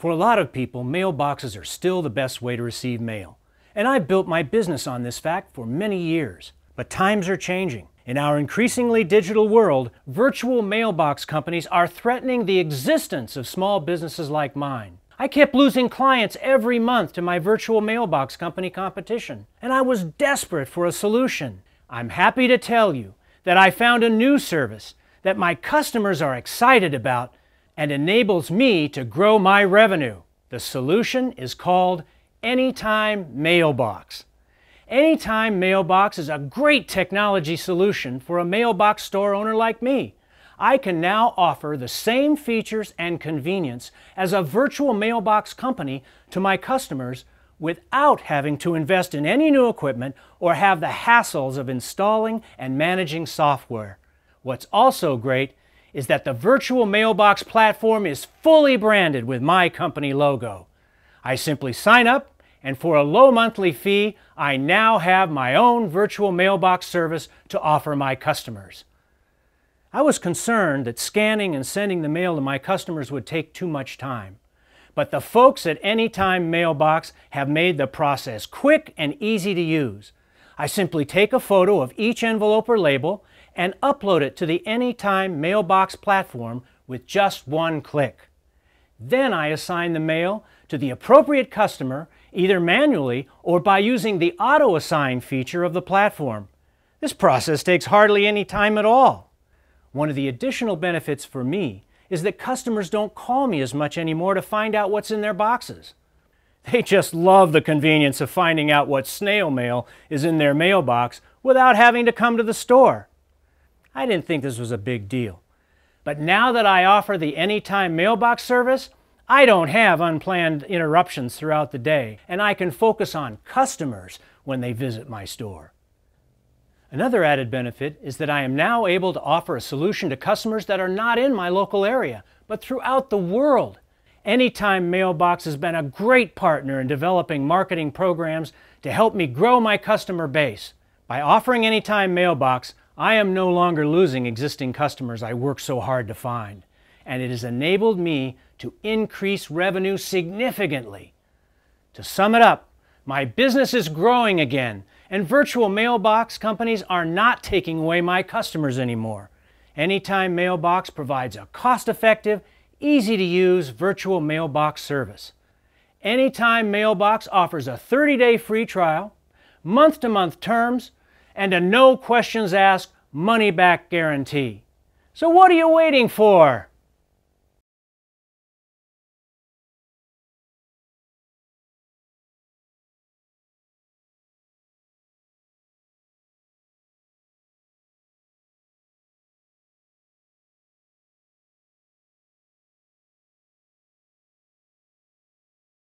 For a lot of people, mailboxes are still the best way to receive mail. And I've built my business on this fact for many years. But times are changing. In our increasingly digital world, virtual mailbox companies are threatening the existence of small businesses like mine. I kept losing clients every month to my virtual mailbox company competition, and I was desperate for a solution. I'm happy to tell you that I found a new service that my customers are excited about and enables me to grow my revenue. The solution is called Anytime Mailbox. Anytime Mailbox is a great technology solution for a mailbox store owner like me. I can now offer the same features and convenience as a virtual mailbox company to my customers without having to invest in any new equipment or have the hassles of installing and managing software. What's also great is that the virtual mailbox platform is fully branded with my company logo. I simply sign up, and for a low monthly fee, I now have my own virtual mailbox service to offer my customers. I was concerned that scanning and sending the mail to my customers would take too much time. But the folks at Anytime Mailbox have made the process quick and easy to use. I simply take a photo of each envelope or label and upload it to the Anytime Mailbox platform with just one click. Then I assign the mail to the appropriate customer either manually or by using the auto assign feature of the platform. This process takes hardly any time at all. One of the additional benefits for me is that customers don't call me as much anymore to find out what's in their boxes. They just love the convenience of finding out what snail mail is in their mailbox without having to come to the store. I didn't think this was a big deal. But now that I offer the Anytime Mailbox service, I don't have unplanned interruptions throughout the day, and I can focus on customers when they visit my store. Another added benefit is that I am now able to offer a solution to customers that are not in my local area, but throughout the world. Anytime Mailbox has been a great partner in developing marketing programs to help me grow my customer base. By offering Anytime Mailbox, I am no longer losing existing customers I worked so hard to find, and it has enabled me to increase revenue significantly. To sum it up, my business is growing again, and virtual mailbox companies are not taking away my customers anymore. Anytime Mailbox provides a cost-effective, easy-to-use virtual mailbox service. Anytime Mailbox offers a 30-day free trial, month-to-month -month terms, and a no questions asked money back guarantee. So what are you waiting for?